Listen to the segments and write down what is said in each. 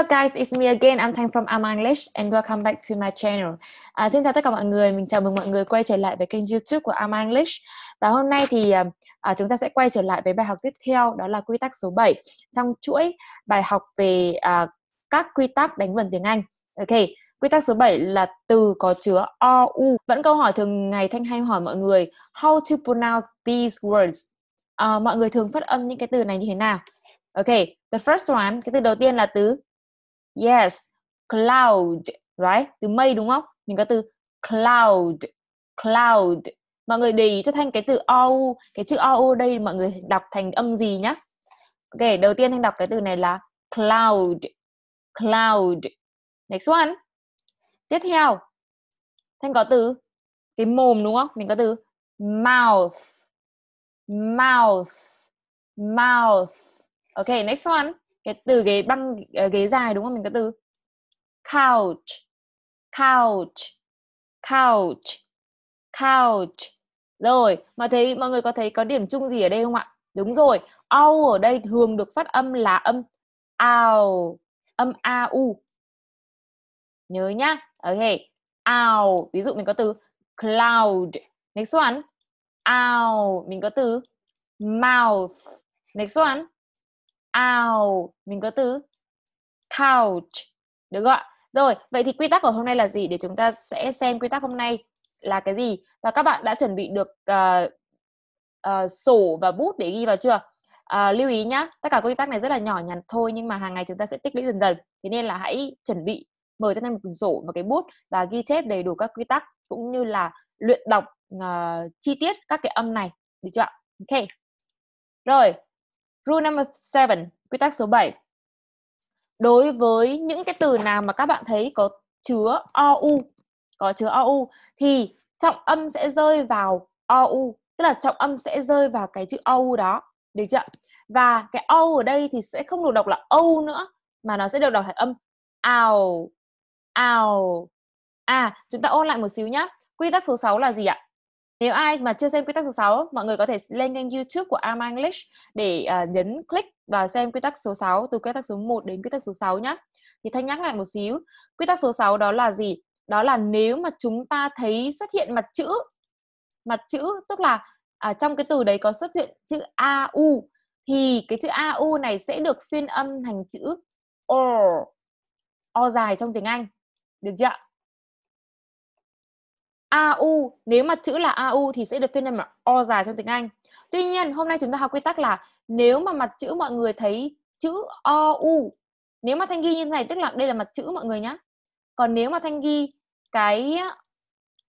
Hello guys, it's me again. I'm Thanh from Am English and welcome back to my channel. À, xin chào tất cả mọi người, mình chào mừng mọi người quay trở lại với kênh YouTube của Am English. Và hôm nay thì à, à chúng ta sẽ quay trở lại với bài học tiếp theo, đó là quy tắc số 7 trong chuỗi bài học về à, các quy tắc đánh vần tiếng Anh. Ok, quy tắc số 7 là từ có chứa o u. Vẫn câu hỏi thường ngày Thanh hay hỏi mọi người how to pronounce these words. À, mọi người thường phát âm những cái từ này như thế nào? Ok, the first one, cái từ đầu tiên là từ Yes, cloud, right? Từ mây đúng không? Mình có từ cloud, cloud. Mọi người để ý cho Thanh cái từ OU, cái chữ OU đây mọi người đọc thành âm gì nhá? Ok, đầu tiên Thanh đọc cái từ này là cloud, cloud. Next one. Tiếp theo, Thanh có từ cái mồm đúng không? Mình có từ mouth, mouth, mouth. Ok, next one cái từ ghế băng ờ, ghế dài đúng không? Mình có từ couch couch couch couch. Rồi, mà thấy, mọi người có thấy có điểm chung gì ở đây không ạ? Đúng rồi, au ở đây thường được phát âm là âm ao, âm a u. Nhớ nhá. Ok, ao, ví dụ mình có từ cloud. Next one. Ao, mình có từ mouth. Next one owl mình có từ couch. Được gọi rồi vậy thì quy tắc của hôm nay là gì? Để chúng ta sẽ xem quy tắc hôm nay là cái gì. Và các bạn đã chuẩn bị được uh, uh, sổ và bút để ghi vào chưa? Uh, lưu ý nhá tất cả quy tắc này rất là nhỏ nhặt thôi nhưng mà hàng ngày chúng ta sẽ tích lũy dần dần. Thế nên là hãy chuẩn bị mở cho em một sổ và cái bút và ghi chép đầy đủ các quy tắc cũng như là luyện đọc uh, chi tiết các cái âm này. Được chưa ok. Rồi Rule number 7, quy tắc số 7. Đối với những cái từ nào mà các bạn thấy có chứa OU, có chứa OU thì trọng âm sẽ rơi vào OU, tức là trọng âm sẽ rơi vào cái chữ OU đó, được chưa? Và cái O ở đây thì sẽ không được đọc là O nữa mà nó sẽ được đọc thành âm ào ào À, chúng ta ôn lại một xíu nhá. Quy tắc số 6 là gì ạ? Nếu ai mà chưa xem quy tắc số 6, mọi người có thể lên kênh YouTube của Arma English để uh, nhấn click và xem quy tắc số 6 từ quy tắc số 1 đến quy tắc số 6 nhé. Thì Thanh nhắc lại một xíu. Quy tắc số 6 đó là gì? Đó là nếu mà chúng ta thấy xuất hiện mặt chữ mặt chữ tức là à, trong cái từ đấy có xuất hiện chữ AU thì cái chữ AU này sẽ được phiên âm thành chữ O O dài trong tiếng Anh. Được chưa? AU nếu mà chữ là AU thì sẽ được phiên âm là O dài trong tiếng Anh. Tuy nhiên hôm nay chúng ta học quy tắc là nếu mà mặt chữ mọi người thấy chữ OU nếu mà thanh ghi như thế này tức là đây là mặt chữ mọi người nhá. Còn nếu mà thanh ghi cái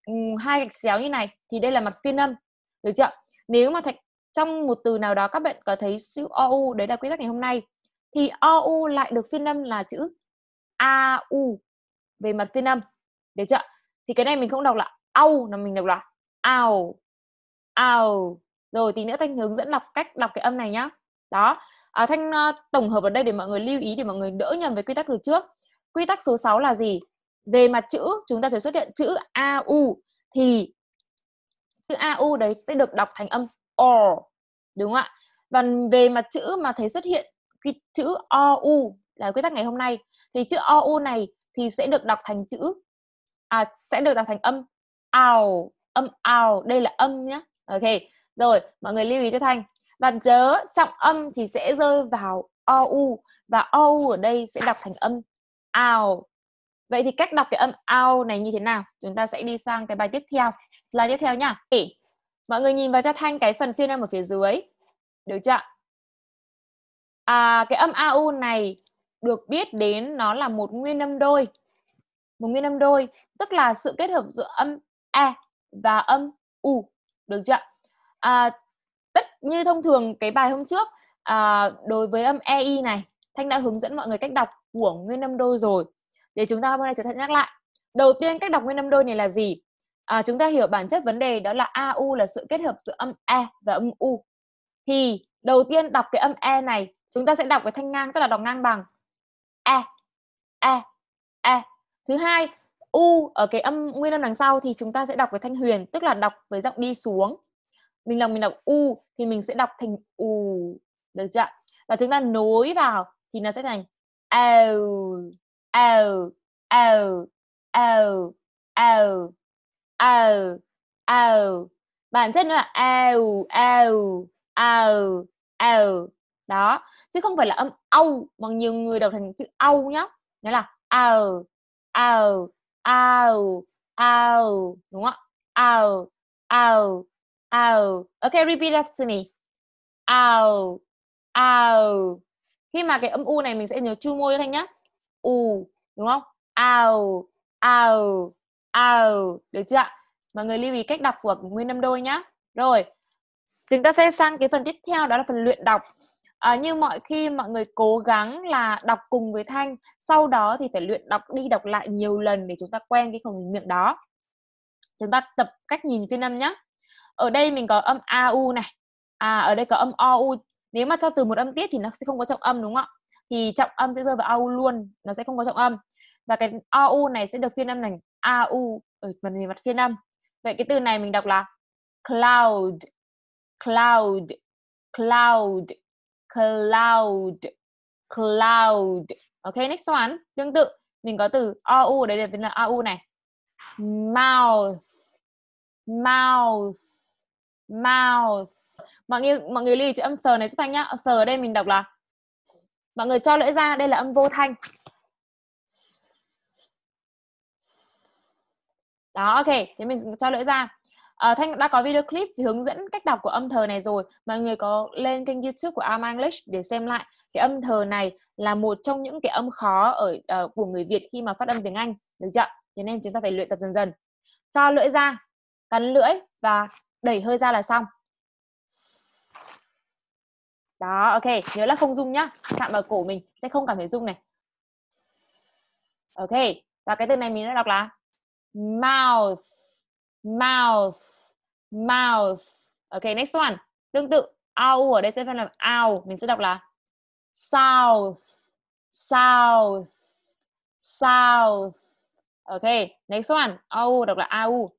ừ, hai gạch xéo như này thì đây là mặt phiên âm. Được chưa? Nếu mà thạch, trong một từ nào đó các bạn có thấy chữ OU đấy là quy tắc ngày hôm nay thì OU lại được phiên âm là chữ AU về mặt phiên âm. Được chưa? Thì cái này mình không đọc là au là mình đọc là ao ao rồi tí nữa thanh hướng dẫn đọc cách đọc cái âm này nhá. Đó. À, thanh uh, tổng hợp ở đây để mọi người lưu ý để mọi người đỡ nhầm với quy tắc từ trước. Quy tắc số 6 là gì? Về mặt chữ chúng ta sẽ xuất hiện chữ au thì chữ au đấy sẽ được đọc thành âm o đúng không ạ? Và về mặt chữ mà thấy xuất hiện cái chữ ou là quy tắc ngày hôm nay thì chữ ou này thì sẽ được đọc thành chữ à sẽ được đọc thành âm ao âm ao đây là âm nhá. Ok rồi mọi người lưu ý cho thanh. Và chớ trọng âm thì sẽ rơi vào o u và ou ở đây sẽ đọc thành âm ao vậy thì cách đọc cái âm ao này như thế nào? Chúng ta sẽ đi sang cái bài tiếp theo slide tiếp theo nhá. Okay. mọi người nhìn vào cho thanh cái phần phiên âm ở phía dưới. Được chưa à, cái âm au này được biết đến nó là một nguyên âm đôi. Một nguyên âm đôi tức là sự kết hợp giữa âm e và âm u được chưa à, tất như thông thường cái bài hôm trước à, đối với âm ei này thanh đã hướng dẫn mọi người cách đọc của nguyên âm đôi rồi. Để chúng ta hôm nay sẽ nhắc lại. Đầu tiên cách đọc nguyên âm đôi này là gì? À, chúng ta hiểu bản chất vấn đề đó là au là sự kết hợp giữa âm e và âm u. Thì đầu tiên đọc cái âm e này chúng ta sẽ đọc cái thanh ngang tức là đọc ngang bằng e e e. Thứ hai u ở cái âm, nguyên âm đằng sau thì chúng ta sẽ đọc với thanh huyền, tức là đọc với giọng đi xuống. Mình đọc mình đọc u thì mình sẽ đọc thành u. Được chưa và chúng ta nối vào thì nó sẽ thành au au au au au au au bản chất nó là au au au au đó. Chứ không phải là âm âu, mà nhiều người đọc thành chữ âu nhá. Nghĩa là au au au au đúng không au au au okay repeat after me. Au au khi mà cái âm u này mình sẽ nhớ chu môi cho thanh nhá. U, đúng không? Au au au được chưa mọi người lưu ý cách đọc của nguyên âm đôi nhá. Rồi, chúng ta sẽ sang cái phần tiếp theo, đó là phần luyện đọc à, như mọi khi mọi người cố gắng là đọc cùng với thanh sau đó thì phải luyện đọc đi đọc lại nhiều lần để chúng ta quen cái khẩu hình miệng đó. Chúng ta tập cách nhìn phiên âm nhé ở đây mình có âm a u này. À ở đây có âm o u. Nếu mà cho từ một âm tiết thì nó sẽ không có trọng âm đúng không ạ? Thì trọng âm sẽ rơi vào au luôn nó sẽ không có trọng âm. Và cái ou này sẽ được phiên âm thành au ở phần mặt phiên âm. Vậy cái từ này mình đọc là cloud cloud cloud cloud. Cloud. Ok, next one. Tương tự. Mình có từ au đấy là au này. Mouth mouth mouth mọi người mọi người lưu ý chữ âm sờ này cho thanh nhá. Sờ ở đây mình đọc là mọi người cho lưỡi ra, đây là âm vô thanh. Đó, ok. Thế mình cho lưỡi ra à, thanh đã có video clip hướng dẫn cách đọc của âm thờ này rồi. Mọi người có lên kênh youtube của Am English để xem lại. Cái âm thờ này là một trong những cái âm khó ở uh, của người Việt khi mà phát âm tiếng Anh được chưa thế nên chúng ta phải luyện tập dần dần. Cho lưỡi ra cắn lưỡi và đẩy hơi ra là xong. Đó ok nhớ là không rung nhá. Chạm vào cổ mình sẽ không cảm thấy rung này. Ok và cái từ này mình sẽ đọc là mouth mouth mouth ok, next one. Tương tự au ở đây sẽ phải là au mình sẽ đọc là south south south ok, next one. Au đọc là au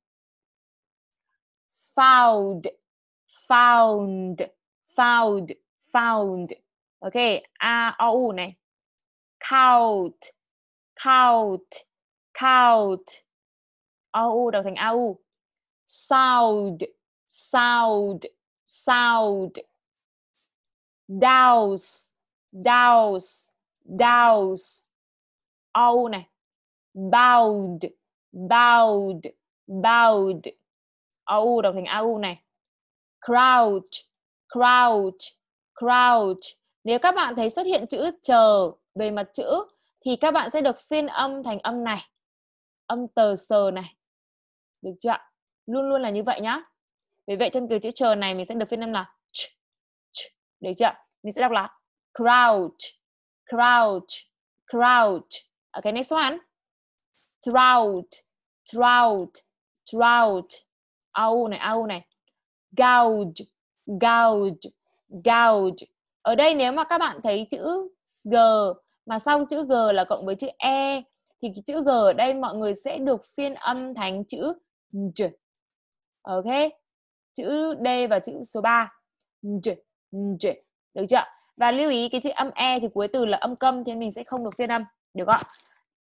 found. Found. Found. Found. Ok, a o u này. Count count count o u đọc thành a u sound sound sound douse douse douse âu này. Bowed bowed bowed âu đọc thành a này. Crouch crouch crouch. Nếu các bạn thấy xuất hiện chữ chờ về mặt chữ, thì các bạn sẽ được phiên âm thành âm này. Âm tờ sờ này. Được chưa luôn luôn là như vậy nhá. Vì vậy chân cái chữ chờ này mình sẽ được phiên âm là ch, ch, được chưa mình sẽ đọc là crouch crouch crouch. Ok next one. Trout trout trout. Au này au này. Gouge gouge gouge. Ở đây nếu mà các bạn thấy chữ g mà sau chữ g là cộng với chữ e thì cái chữ g ở đây mọi người sẽ được phiên âm thành chữ j ok. Chữ d và chữ số 3 được chưa? Và lưu ý cái chữ âm e thì cuối từ là âm câm thì mình sẽ không được phiên âm. Được không?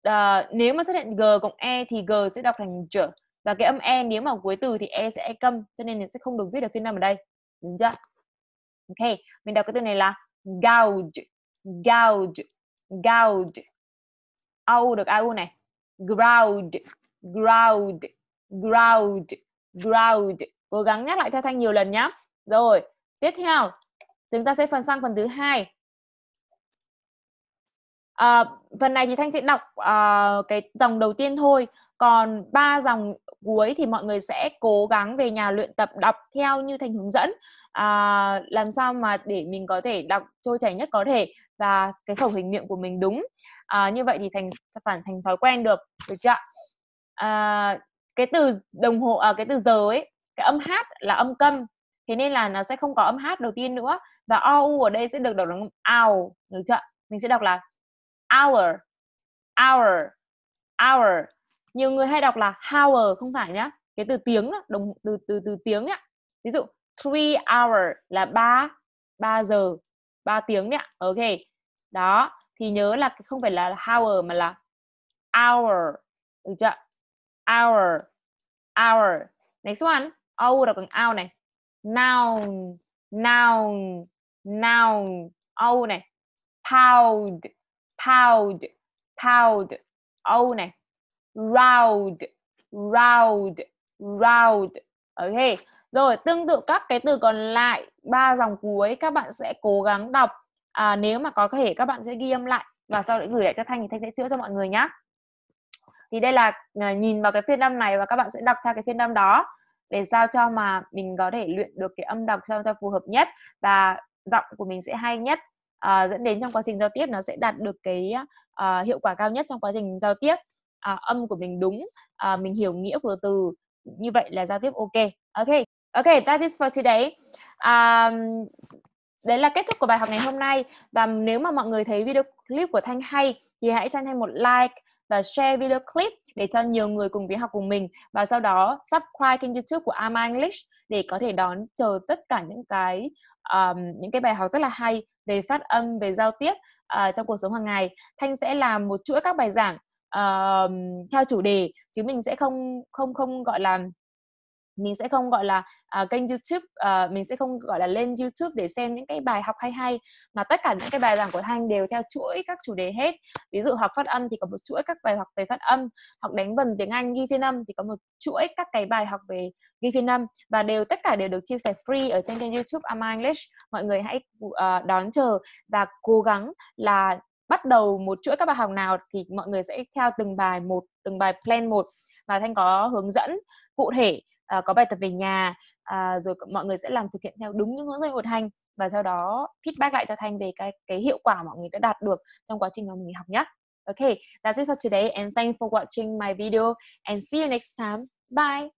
À, nếu mà xuất hiện g cộng e thì g sẽ đọc thành j. Và cái âm e nếu mà cuối từ thì e sẽ e câm cho nên mình sẽ không được viết được phiên âm ở đây. Đúng chưa? Ok. Mình đọc cái từ này là gouge gouge gouge. Au được au này. Ground ground ground ground. Cố gắng nhắc lại theo thanh nhiều lần nhé rồi tiếp theo chúng ta sẽ phần sang phần thứ hai. À, phần này thì thanh sẽ đọc à, cái dòng đầu tiên thôi. Còn ba dòng cuối thì mọi người sẽ cố gắng về nhà luyện tập đọc theo như thành hướng dẫn. À, làm sao mà để mình có thể đọc trôi chảy nhất có thể và cái khẩu hình miệng của mình đúng. À, như vậy thì thành phản thành thói quen được. Được chưa à, cái từ đồng hồ à, cái từ giờ ấy cái âm hát là âm câm thế nên là nó sẽ không có âm hát đầu tiên nữa. Và ou ở đây sẽ được đọc bằng hour được chưa mình sẽ đọc là hour hour hour. Nhiều người hay đọc là hour không phải nhá. Cái từ tiếng đồng từ từ từ tiếng nhá ví dụ three hour là ba ba giờ ba tiếng đấy ok. Đó thì nhớ là không phải là hour mà là hour được chưa hour hour. Next one. O đọc bằng ao này. Noun noun noun. O này. Pound pound pound. O này. Round round round. Ok. Rồi tương tự các cái từ còn lại ba dòng cuối các bạn sẽ cố gắng đọc. À, nếu mà có thể các bạn sẽ ghi âm lại và sau đấy gửi lại cho thanh thì thanh sẽ chữa cho mọi người nhé thì đây là à, nhìn vào cái phiên âm này và các bạn sẽ đọc theo cái phiên âm đó để sao cho mà mình có thể luyện được cái âm đọc sao cho phù hợp nhất và giọng của mình sẽ hay nhất. À, dẫn đến trong quá trình giao tiếp nó sẽ đạt được cái à, hiệu quả cao nhất trong quá trình giao tiếp. À, âm của mình đúng à, mình hiểu nghĩa của từ như vậy là giao tiếp ok. Ok ok that is for today. Um, đấy là kết thúc của bài học ngày hôm nay. Và nếu mà mọi người thấy video clip của thanh hay thì hãy cho thanh một like và share video clip để cho nhiều người cùng với học cùng mình. Và sau đó subscribe kênh youtube của Ama English để có thể đón chờ tất cả những cái um, những cái bài học rất là hay về phát âm về giao tiếp uh, trong cuộc sống hàng ngày. Thanh sẽ làm một chuỗi các bài giảng uh, theo chủ đề chứ mình sẽ không không không gọi là mình sẽ không gọi là uh, kênh YouTube uh, mình sẽ không gọi là lên YouTube để xem những cái bài học hay hay mà tất cả những cái bài giảng của Thanh đều theo chuỗi các chủ đề hết. Ví dụ học phát âm thì có một chuỗi các bài học về phát âm học đánh vần tiếng Anh ghi phiên âm thì có một chuỗi các cái bài học về ghi phiên âm và đều tất cả đều được chia sẻ free ở trên kênh YouTube Ama English. Mọi người hãy uh, đón chờ và cố gắng là bắt đầu một chuỗi các bài học nào thì mọi người sẽ theo từng bài một từng bài plan một. Và thanh có hướng dẫn cụ thể uh, có bài tập về nhà uh, rồi mọi người sẽ làm thực hiện theo đúng những hướng dẫn của thanh và sau đó feedback lại cho thanh về cái cái hiệu quả mọi người đã đạt được trong quá trình mà mình học nhé. Okay, that's it for today and thanks for watching my video and see you next time. Bye.